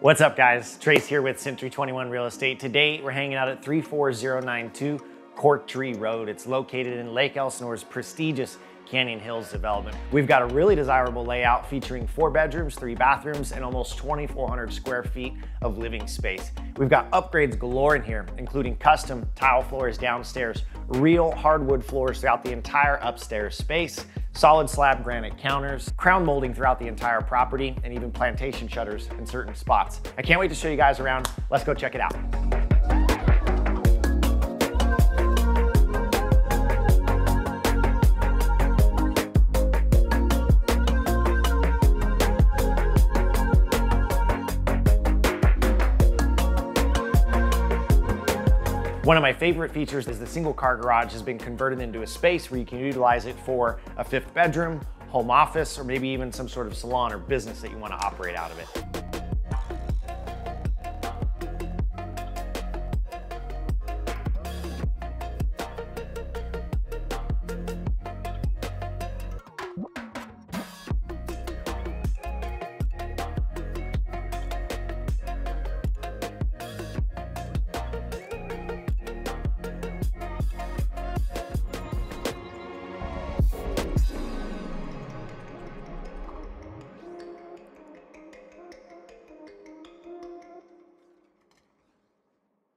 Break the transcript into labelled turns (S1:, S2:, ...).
S1: What's up guys? Trace here with Century 21 Real Estate. Today we're hanging out at 34092 Cork Tree Road. It's located in Lake Elsinore's prestigious Canyon Hills development. We've got a really desirable layout featuring four bedrooms, three bathrooms, and almost 2,400 square feet of living space. We've got upgrades galore in here, including custom tile floors downstairs, real hardwood floors throughout the entire upstairs space, solid slab granite counters, crown molding throughout the entire property, and even plantation shutters in certain spots. I can't wait to show you guys around. Let's go check it out. One of my favorite features is the single car garage has been converted into a space where you can utilize it for a fifth bedroom, home office, or maybe even some sort of salon or business that you want to operate out of it.